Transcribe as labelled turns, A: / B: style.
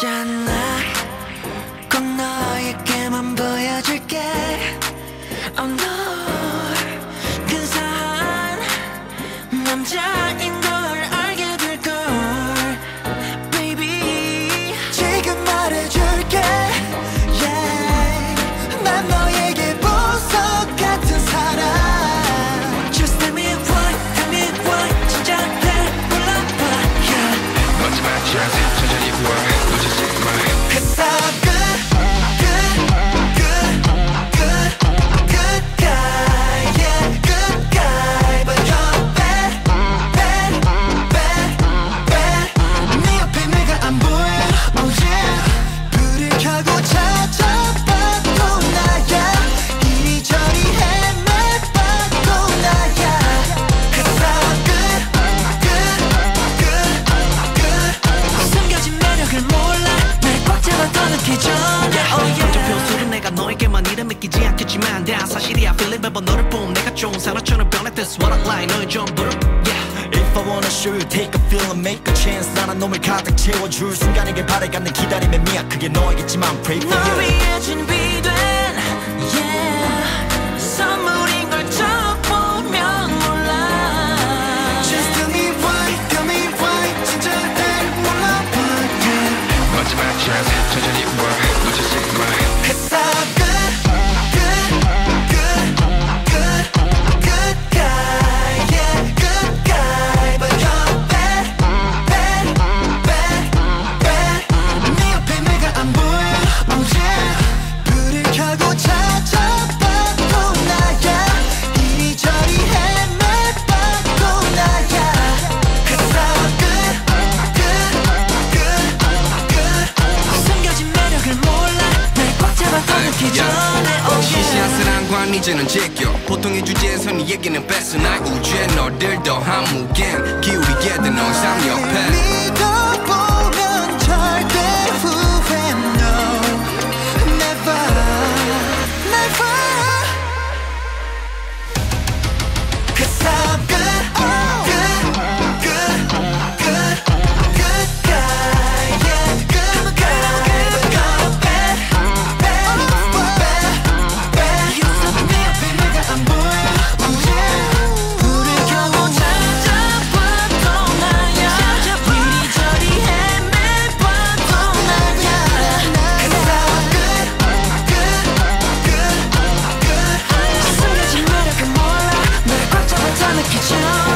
A: 짠
B: 있지만 다 사실이야. Feeling 매번 너를 본 내가 좋은 사람처럼 변해. What I like. 너의 전부.를 yeah.
C: If I wanna shoot, take a feel and make a chance. 나란 놈을 가득 채워줄 순간에게 바래가는 기다림의 미약 그게 너이겠지만, Pray for you.
A: 널 위해 준비
D: 이제는 제껴. 보통의 주제에선 이 얘기는 뺏어. 나 우주에 너들도 한 무겐 기울이게 된넌 삼옆에.
A: Kitchen